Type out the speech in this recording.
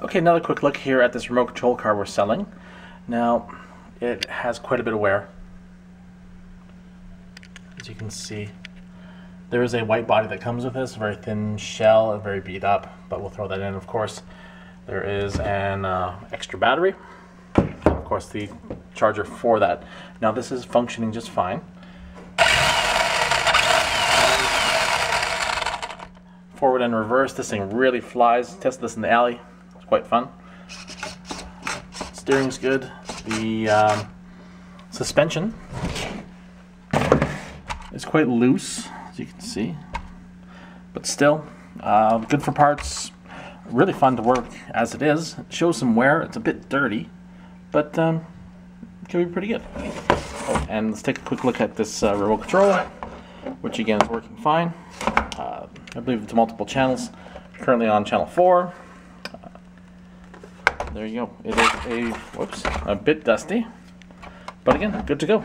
Okay, another quick look here at this remote control car we're selling. Now, it has quite a bit of wear. As you can see, there is a white body that comes with this, very thin shell, and very beat up, but we'll throw that in, of course. There is an uh, extra battery, and of course the charger for that. Now this is functioning just fine. Forward and reverse, this thing really flies. Test this in the alley, quite fun. Steering's good. The um, suspension is quite loose, as you can see, but still uh, good for parts. Really fun to work as it is. It shows some wear. It's a bit dirty, but um, it can be pretty good. And let's take a quick look at this uh, remote control, which again is working fine. Uh, I believe it's multiple channels. Currently on channel 4 there you go. It is a whoops a bit dusty, but again, good to go.